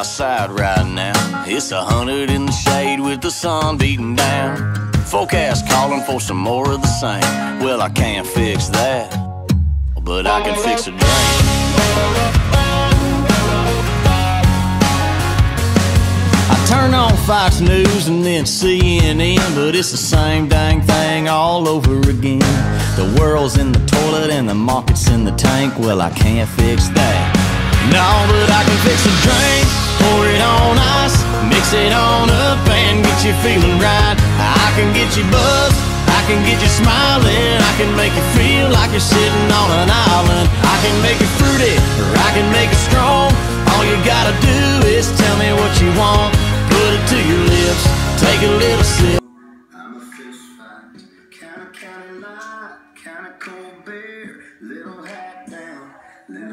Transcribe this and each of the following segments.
outside right now. It's a hundred in the shade with the sun beating down. Forecast calling for some more of the same. Well, I can't fix that, but I can fix a drink. I turn on Fox News and then CNN, but it's the same dang thing all over again. The world's in the toilet and the market's in the tank. Well, I can't fix that. No, but I can fix a drink, pour it on ice, mix it on up and get you feeling right. I can get you buzzed, I can get you smiling, I can make you feel like you're sitting on an island. I can make it fruity, or I can make it strong. All you gotta do is tell me what you want, put it to your lips, take a little sip. Little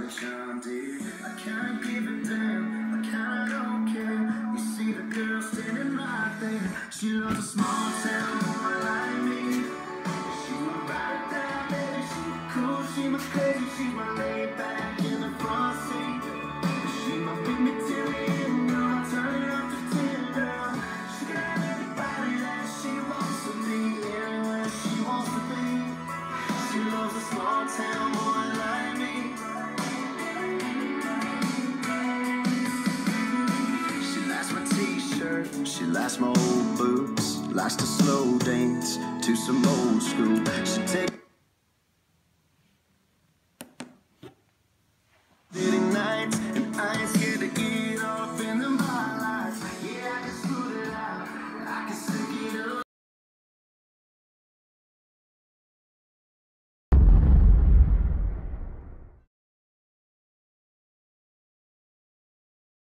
little John Deere. I kinda give it down, I kinda don't care. You see the girl standing right there, she loves a small town boy like me. She my or die, baby, she my cool, she my crazy, she my laid back in the front seat. She my the end, girl, I turn it up to girl. She got anybody that she wants to be, anywhere she wants to be. She loves a small town boy she likes my old boots, likes to slow dance to some old school. She take